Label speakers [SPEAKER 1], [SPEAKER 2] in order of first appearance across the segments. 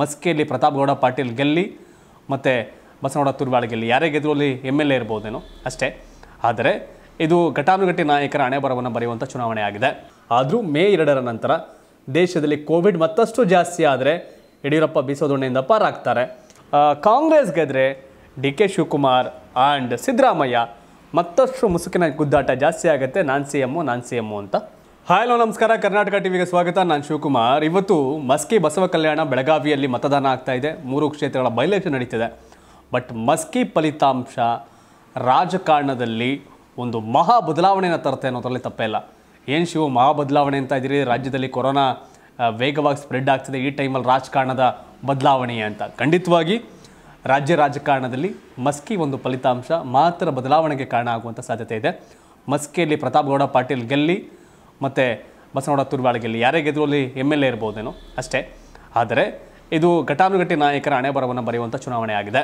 [SPEAKER 1] ಮಸ್ಕಿಯಲ್ಲಿ ಪ್ರತಾಪ್ ಗೌಡ, ಪಾಟೀಲ್ ಗೆಲ್ಲಿ ಮತ್ತು ಬಸವನಗೌಡ ತುರ್ವಾಳ ಗೆಲ್ಲಿ. ಯಾರೇ ಗೆದ್ರು ಅಲ್ಲಿ ಎಂ ಎಲ್ ಎ ಇರ್ಬೋದೇನೋ? ಅಷ್ಟೇ. ಆದರೆ ಇದು ಘಟಾನುಘಟಿ ನಾಯಕರ ಹಣೆ ಬರವನ್ನು ಬರೆಯುವಂಥ ಚುನಾವಣೆ ಆಗಿದೆ. ಆದರೂ ಮೇ ಎರಡರ ನಂತರ ದೇಶದಲ್ಲಿ ಕೋವಿಡ್ ಮತ್ತಷ್ಟು ಜಾಸ್ತಿ ಆದರೆ ಯಡಿಯೂರಪ್ಪ ಬೀಸೋದೊಣ್ಣೆಯಿಂದ ಪಾರಾಗ್ತಾರೆ. ಕಾಂಗ್ರೆಸ್ ಗೆದ್ರೆ D K Shivakumar and Siddaramaiah ಮತ್ತಷ್ಟು ಮುಸುಕಿನ ಗುದ್ದಾಟ ಜಾಸ್ತಿ ಆಗುತ್ತೆ. ನಾನ್ ಸಿ ಎಮ್ಮು ನಾನ್ ಸಿ ಎಮ್ಮು ಅಂತ ಹಾಯ್ ಹಲೋ ನಮಸ್ಕಾರ. ಕರ್ನಾಟಕ ಟಿವಿಗೆ ಸ್ವಾಗತ. ನಾನು ಶಿವಕುಮಾರ್. ಇವತ್ತು ಮಸ್ಕಿ ಬಸವ ಕಲ್ಯಾಣ ಬೆಳಗಾವಿಯಲ್ಲಿ ಮತದಾನ ಆಗ್ತಾ ಇದೆ. ಮೂರು ಕ್ಷೇತ್ರಗಳ ಬೈಲೆಕ್ಷನ್ ನಡೀತಿದೆ. ಬಟ್ ಮಸ್ಕಿ ಫಲಿತಾಂಶ ರಾಜಕಾರಣದಲ್ಲಿ ಒಂದು ಮಹಾ ಬದಲಾವಣೆಯನ್ನು ತರುತ್ತೆ ಅನ್ನೋದರಲ್ಲಿ ತಪ್ಪೇ ಇಲ್ಲ. ಏನು ಶಿವ, ಮಹಾ ಬದಲಾವಣೆ ಅಂತ ಇದ್ದೀರಿ? ರಾಜ್ಯದಲ್ಲಿ ಕೊರೋನಾ ವೇಗವಾಗಿ ಸ್ಪ್ರೆಡ್ ಆಗ್ತಿದೆ. ಈ ಟೈಮಲ್ಲಿ ರಾಜಕಾರಣದ ಬದಲಾವಣೆ ಅಂತ. ಖಂಡಿತವಾಗಿ ರಾಜ್ಯ ರಾಜಕಾರಣದಲ್ಲಿ ಮಸ್ಕಿ ಒಂದು ಫಲಿತಾಂಶ ಮಾತ್ರ ಬದಲಾವಣೆಗೆ ಕಾರಣ ಆಗುವಂಥ ಸಾಧ್ಯತೆ ಇದೆ. ಮಸ್ಕಿಯಲ್ಲಿ ಪ್ರತಾಪ್ ಗೌಡ ಪಾಟೀಲ್ ಗೆಲ್ಲಿ ಮತ್ತು ಬಸವನಗೌಡ ತುರ್ವಾಳಗಿಲ್ಲಿ ಯಾರೇ ಗೆದ್ದರೂ ಅಲ್ಲಿ ಎಂ ಎಲ್ ಎ ಇರ್ಬೋದೇನೋ ಅಷ್ಟೇ. ಆದರೆ ಇದು ಘಟಾನುಘಟಿ ನಾಯಕರ ಹಣೆ ಬರವನ್ನು ಬರೆಯುವಂಥ ಚುನಾವಣೆ ಆಗಿದೆ.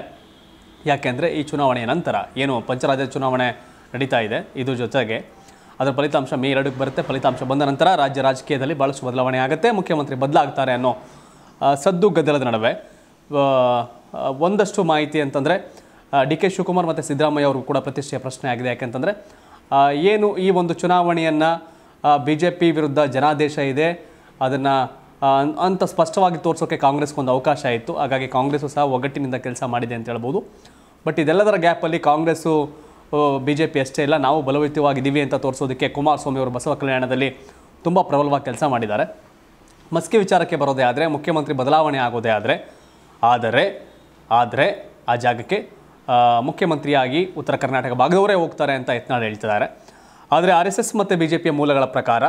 [SPEAKER 1] ಯಾಕೆಂದರೆ ಈ ಚುನಾವಣೆಯ ನಂತರ ಏನು ಪಂಚರಾಜ್ಯ ಚುನಾವಣೆ ನಡೀತಾ ಇದೆ ಇದು ಜೊತೆಗೆ ಅದರ ಫಲಿತಾಂಶ ಮೇ ಎರಡಕ್ಕೆ ಬರುತ್ತೆ. ಫಲಿತಾಂಶ ಬಂದ ನಂತರ ರಾಜ್ಯ ರಾಜಕೀಯದಲ್ಲಿ ಭಾಳಷ್ಟು ಬದಲಾವಣೆ ಆಗುತ್ತೆ. ಮುಖ್ಯಮಂತ್ರಿ ಬದಲಾಗ್ತಾರೆ ಅನ್ನೋ ಸದ್ದು ಗದ್ದಲದ ನಡುವೆ ಒಂದಷ್ಟು ಮಾಹಿತಿ ಅಂತಂದರೆ ಡಿ ಕೆ ಶಿವಕುಮಾರ್ ಮತ್ತು ಸಿದ್ದರಾಮಯ್ಯ ಅವರು ಕೂಡ ಪ್ರತಿಷ್ಠೆಯ ಪ್ರಶ್ನೆ ಆಗಿದೆ. ಯಾಕೆಂತಂದರೆ ಏನು ಈ ಒಂದು ಚುನಾವಣೆಯನ್ನು ಬಿ ಜೆ ಪಿ ವಿರುದ್ಧ ಜನಾದೇಶ ಇದೆ. ಅದನ್ನು ಅಂತ ಸ್ಪಷ್ಟವಾಗಿ ತೋರಿಸೋಕೆ ಕಾಂಗ್ರೆಸ್ಗೊಂದು ಅವಕಾಶ ಇತ್ತು ಹಾಗಾಗಿ ಕಾಂಗ್ರೆಸ್ಸು ಸಹ ಒಗ್ಗಟ್ಟಿನಿಂದ ಕೆಲಸ ಮಾಡಿದೆ ಅಂತ ಹೇಳ್ಬೋದು. ಬಟ್ ಇದೆಲ್ಲದರ ಗ್ಯಾಪಲ್ಲಿ ಕಾಂಗ್ರೆಸ್ಸು ಬಿ ಜೆ ಪಿ ಅಷ್ಟೇ ಇಲ್ಲ. ನಾವು ಬಲವಿತವಾಗಿದ್ದೀವಿ ಅಂತ ತೋರಿಸೋದಕ್ಕೆ ಕುಮಾರಸ್ವಾಮಿ ಅವರು ಬಸವ ಕಲ್ಯಾಣದಲ್ಲಿ ತುಂಬ ಪ್ರಬಲವಾಗಿ ಕೆಲಸ ಮಾಡಿದ್ದಾರೆ. ಮಸ್ಕಿ ವಿಚಾರಕ್ಕೆ ಬರೋದೇ ಆದರೆ, ಮುಖ್ಯಮಂತ್ರಿ ಬದಲಾವಣೆ ಆಗೋದೇ ಆದರೆ ಆದರೆ ಆದರೆ ಆ ಜಾಗಕ್ಕೆ ಮುಖ್ಯಮಂತ್ರಿಯಾಗಿ ಉತ್ತರ ಕರ್ನಾಟಕ ಭಾಗದವರೇ ಹೋಗ್ತಾರೆ ಅಂತ ಯತ್ನಾಳ್ ಹೇಳ್ತಿದ್ದಾರೆ. ಆದರೆ ಆರ್ ಎಸ್ ಎಸ್ ಮತ್ತು ಬಿ ಜೆ ಪಿಯ ಮೂಲಗಳ ಪ್ರಕಾರ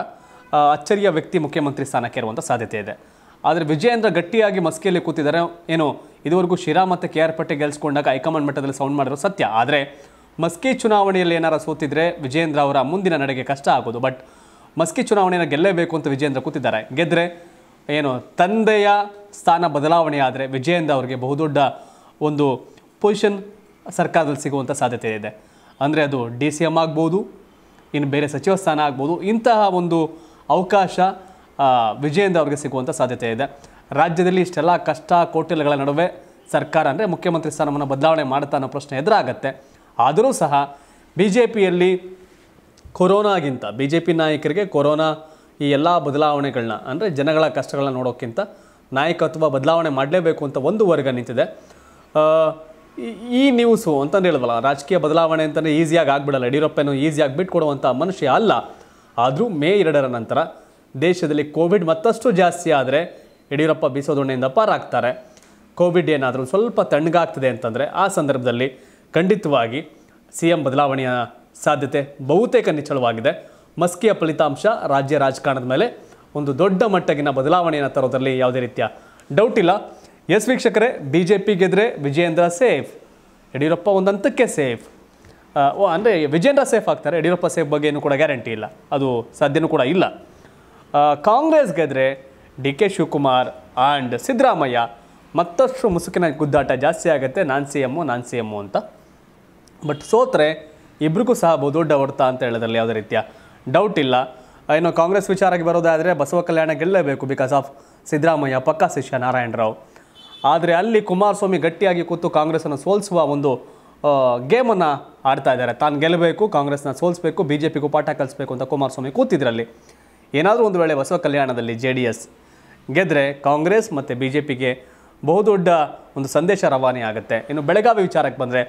[SPEAKER 1] ಅಚ್ಚರಿಯ ವ್ಯಕ್ತಿ ಮುಖ್ಯಮಂತ್ರಿ ಸ್ಥಾನಕ್ಕೆ ಇರುವಂಥ ಸಾಧ್ಯತೆ ಇದೆ. ಆದರೆ ವಿಜಯೇಂದ್ರ ಗಟ್ಟಿಯಾಗಿ ಮಸ್ಕಿಯಲ್ಲಿ ಕೂತಿದ್ದಾರೆ. ಏನು, ಇದುವರೆಗೂ ಶಿರಾ ಮತ್ತು ಕೆ ಆರ್ ಪಟ್ಟೆ ಗೆಲ್ಸ್ಕೊಂಡಾಗ ಹೈಕಮಾಂಡ್ ಮಟ್ಟದಲ್ಲಿ ಸೌಂಡ್ ಮಾಡಿರೋ ಸತ್ಯ. ಆದರೆ ಮಸ್ಕಿ ಚುನಾವಣೆಯಲ್ಲಿ ಏನಾರ ಸೋತಿದ್ರೆ ವಿಜಯೇಂದ್ರ ಅವರ ಮುಂದಿನ ನಡೆಗೆ ಕಷ್ಟ ಆಗೋದು. ಬಟ್ ಮಸ್ಕಿ ಚುನಾವಣೆಯನ್ನು ಗೆಲ್ಲಲೇಬೇಕು ಅಂತ ವಿಜಯೇಂದ್ರ ಕೂತಿದ್ದಾರೆ. ಗೆದ್ದರೆ ಏನು, ತಂದೆಯ ಸ್ಥಾನ ಬದಲಾವಣೆ ಆದರೆ ವಿಜಯೇಂದ್ರ ಅವರಿಗೆ ಬಹುದೊಡ್ಡ ಒಂದು ಪೊಸಿಷನ್ ಸರ್ಕಾರದಲ್ಲಿ ಸಿಗುವಂಥ ಸಾಧ್ಯತೆ ಇದೆ. ಅಂದರೆ ಅದು ಡಿ ಸಿ ಎಂ ಆಗ್ಬೋದು ಇನ್ನು ಬೇರೆ ಸಚಿವ ಸ್ಥಾನ ಆಗ್ಬೋದು. ಇಂತಹ ಒಂದು ಅವಕಾಶ ವಿಜಯೇಂದ್ರ ಅವರಿಗೆ ಸಿಗುವಂಥ ಸಾಧ್ಯತೆ ಇದೆ. ರಾಜ್ಯದಲ್ಲಿ ಇಷ್ಟೆಲ್ಲ ಕಷ್ಟ, ಕೋಟಿಲಗಳ ನಡುವೆ ಸರ್ಕಾರ ಅಂದರೆ ಮುಖ್ಯಮಂತ್ರಿ ಸ್ಥಾನವನ್ನು ಬದಲಾವಣೆ ಮಾಡುತ್ತಾ ಅನ್ನೋ ಪ್ರಶ್ನೆ ಎದುರಾಗತ್ತೆ. ಆದರೂ ಸಹ ಬಿ ಜೆ ಪಿಯಲ್ಲಿ ಕೊರೋನಾಗಿಂತ ಬಿ ಜೆ ಪಿ ನಾಯಕರಿಗೆ ಕೊರೋನಾ ಈ ಎಲ್ಲ ಬದಲಾವಣೆಗಳನ್ನ ಅಂದರೆ ಜನಗಳ ಕಷ್ಟಗಳನ್ನ ನೋಡೋಕ್ಕಿಂತ ನಾಯಕತ್ವ ಬದಲಾವಣೆ ಮಾಡಲೇಬೇಕು ಅಂತ ಒಂದು ವರ್ಗ ನಿಂತಿದೆ. ಈ- ನ್ಯೂಸು ಅಂತಂದು ಹೇಳಿದ್ವಲ್ಲ ರಾಜಕೀಯ ಬದಲಾವಣೆ ಅಂತಲೇ ಈಸಿಯಾಗಿ ಆಗ್ಬಿಡಲ್ಲ. ಯಡಿಯೂರಪ್ಪನೂ ಈಸಿಯಾಗಿ ಬಿಟ್ಕೊಡುವಂಥ ಮನುಷ್ಯ ಅಲ್ಲ. ಆದರೂ ಮೇ ಎರಡರ ನಂತರ ದೇಶದಲ್ಲಿ ಕೋವಿಡ್ ಮತ್ತಷ್ಟು ಜಾಸ್ತಿ ಆದರೆ ಯಡಿಯೂರಪ್ಪ ಬೀಸೋದೊಣ್ಣೆಯಿಂದ ಪಾರಾಗ್ತಾರೆ ಕೋವಿಡ್ ಏನಾದರೂ ಸ್ವಲ್ಪ ತಣ್ಣಗಾಗ್ತದೆ ಅಂತಂದರೆ ಆ ಸಂದರ್ಭದಲ್ಲಿ ಖಂಡಿತವಾಗಿ ಸಿ ಎಂ ಬದಲಾವಣೆಯ ಸಾಧ್ಯತೆ ಬಹುತೇಕ ನಿಚ್ಚಳವಾಗಿದೆ. ಮಸ್ಕಿಯ ಫಲಿತಾಂಶ ರಾಜ್ಯ ರಾಜಕಾರಣದ ಮೇಲೆ ಒಂದು ದೊಡ್ಡ ಮಟ್ಟಗಿನ ಬದಲಾವಣೆಯನ್ನು ತರೋದರಲ್ಲಿ ಯಾವುದೇ ರೀತಿಯ ಡೌಟ್ ಇಲ್ಲ. ಎಸ್ ವೀಕ್ಷಕರೇ ಬಿ ಜೆ ಪಿ ಗೆದ್ರೆ ವಿಜಯೇಂದ್ರ ಸೇಫ್ ಯಡಿಯೂರಪ್ಪ ಒಂದು ಹಂತಕ್ಕೆ ಸೇಫ್ ಓ, ಅಂದರೆ ವಿಜೇಂದ್ರ ಸೇಫ್ ಆಗ್ತಾರೆ. ಯಡಿಯೂರಪ್ಪ ಸೇಫ್ ಬಗ್ಗೆ ಏನು ಕೂಡ ಗ್ಯಾರಂಟಿ ಇಲ್ಲ. ಅದು ಸಾಧ್ಯನೂ ಕೂಡ ಇಲ್ಲ. ಕಾಂಗ್ರೆಸ್ ಗೆದ್ರೆ D K Shivakumar and Siddaramaiah ಮತ್ತಷ್ಟು ಮುಸುಕಿನ ಗುದ್ದಾಟ ಜಾಸ್ತಿ ಆಗುತ್ತೆ. ನಾನ್ ಸಿ ಎಮ್ಮು ನಾನ್ ಸಿ ಎಮ್ಮು ಅಂತ. ಬಟ್ ಸೋತ್ರೆ, ಇಬ್ರಿಗೂ ಸಹ ಬಹುದೊಡ್ಡ ಹೊಡ್ತ ಅಂತ ಹೇಳೋದ್ರಲ್ಲಿ ಯಾವುದೇ ರೀತಿಯ ಡೌಟ್ ಇಲ್ಲ. ಇನ್ನು ಕಾಂಗ್ರೆಸ್ ವಿಚಾರಕ್ಕೆ ಬರೋದಾದರೆ ಬಸವ ಕಲ್ಯಾಣ ಗೆಲ್ಲಲೇಬೇಕು ಬಿಕಾಸ್ ಆಫ್ ಸಿದ್ದರಾಮಯ್ಯ, ಪಕ್ಕಾ ಶಿಷ್ಯ ನಾರಾಯಣರಾವ್. ಆದರೆ ಅಲ್ಲಿ ಕುಮಾರಸ್ವಾಮಿ ಗಟ್ಟಿಯಾಗಿ ಕೂತು ಕಾಂಗ್ರೆಸ್ಸನ್ನು ಸೋಲಿಸುವ ಒಂದು ಗೇಮನ್ನು ಆಡ್ತಾ ಇದ್ದಾರೆ. ತಾನು ಗೆಲ್ಲಬೇಕು, ಕಾಂಗ್ರೆಸ್ನ ಸೋಲಿಸಬೇಕು ಬಿ ಜೆ ಪಿಗೂ ಪಾಠ ಕಲಿಸ್ಬೇಕು ಅಂತ ಕುಮಾರಸ್ವಾಮಿ ಕೂತಿದ್ರಲ್ಲಿ. ಏನಾದರೂ ಒಂದು ವೇಳೆ ಬಸವ ಕಲ್ಯಾಣದಲ್ಲಿ ಜೆ ಡಿ ಎಸ್ ಗೆದ್ದರೆ ಕಾಂಗ್ರೆಸ್ ಮತ್ತು ಬಿ ಜೆ ಪಿಗೆ ಬಹುದೊಡ್ಡ ಒಂದು ಸಂದೇಶ ರವಾನೆ ಆಗುತ್ತೆ. ಇನ್ನು ಬೆಳಗಾವಿ ವಿಚಾರಕ್ಕೆ ಬಂದರೆ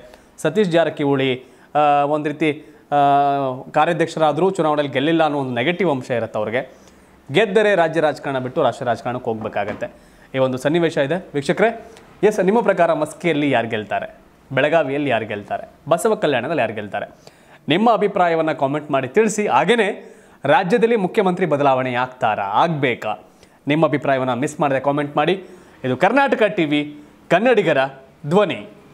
[SPEAKER 1] ಸತೀಶ್ ಜಾರಕಿಹೊಳಿ ಒಂದು ರೀತಿ ಕಾರ್ಯಾಧ್ಯಕ್ಷರಾದರೂ ಚುನಾವಣೆಯಲ್ಲಿ ಗೆಲ್ಲಿಲ್ಲ ಅನ್ನೋ ಒಂದು ನೆಗೆಟಿವ್ ಅಂಶ ಇರುತ್ತೆ ಅವ್ರಿಗೆ. ಗೆದ್ದರೆ ರಾಜ್ಯ ರಾಜಕಾರಣ ಬಿಟ್ಟು ರಾಷ್ಟ್ರ ರಾಜಕಾರಣಕ್ಕೆ ಹೋಗಬೇಕಾಗತ್ತೆ. ಈ ಒಂದು ಸನ್ನಿವೇಶ ಇದೆ. ವೀಕ್ಷಕರೇ ಎಸ್ ನಿಮ್ಮ ಪ್ರಕಾರ ಮಸ್ಕಿಯಲ್ಲಿ ಯಾರು ಗೆಲ್ತಾರೆ? ಬೆಳಗಾವಿಯಲ್ಲಿ ಯಾರು ಗೆಲ್ತಾರೆ? ಬಸವ ಕಲ್ಯಾಣದಲ್ಲಿ ಯಾರು ಗೆಲ್ತಾರೆ? ನಿಮ್ಮ ಅಭಿಪ್ರಾಯವನ್ನು ಕಾಮೆಂಟ್ ಮಾಡಿ ತಿಳಿಸಿ. ಹಾಗೆಯೇ ರಾಜ್ಯದಲ್ಲಿ ಮುಖ್ಯಮಂತ್ರಿ ಬದಲಾವಣೆ ಆಗ್ತಾರಾ? ಆಗಬೇಕಾ? ನಿಮ್ಮ ಅಭಿಪ್ರಾಯವನ್ನು ಮಿಸ್ ಮಾಡದೆ ಕಾಮೆಂಟ್ ಮಾಡಿ. ಇದು ಕರ್ನಾಟಕ ಟಿವಿ ಕನ್ನಡಿಗರ ಧ್ವನಿ.